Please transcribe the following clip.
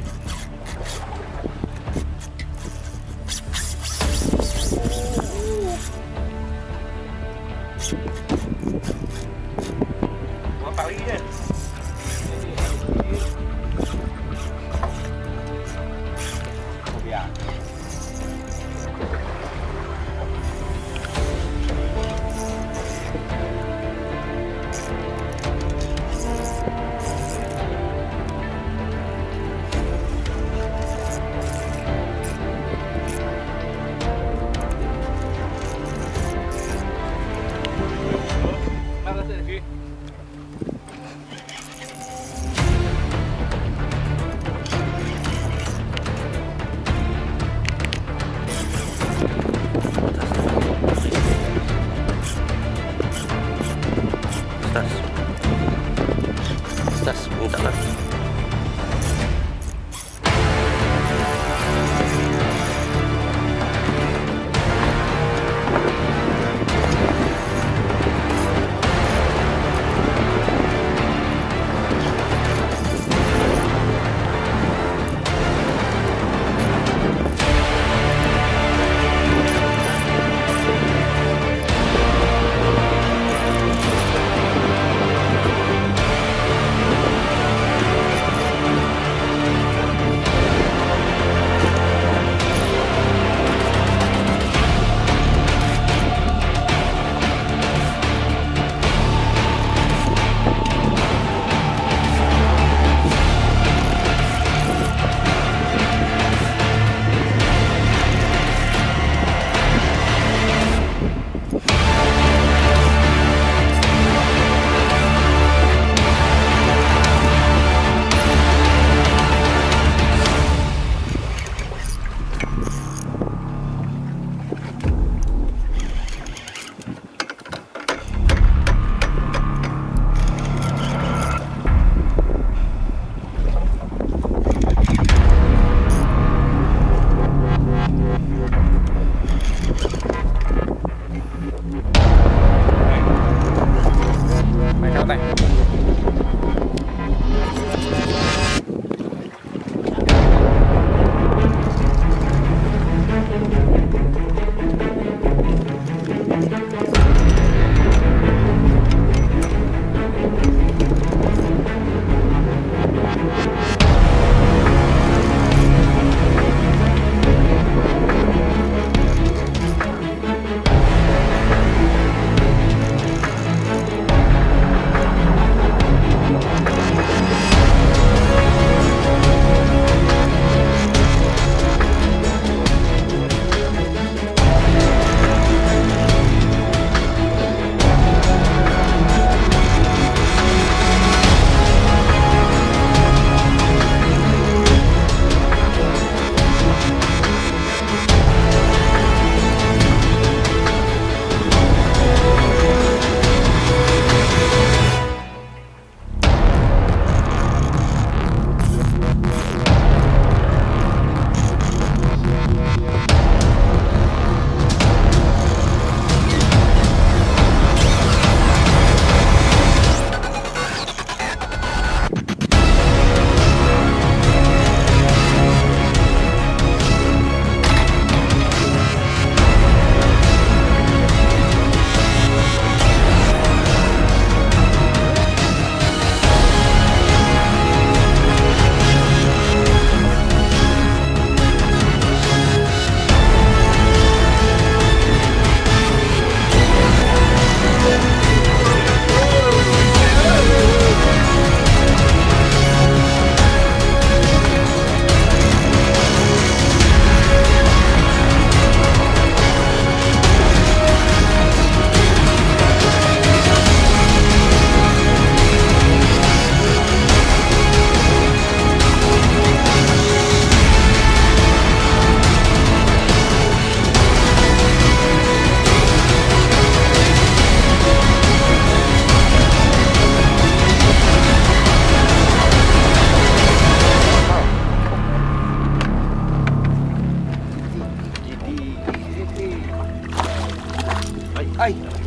给。Sí. estás? estás? Estás, は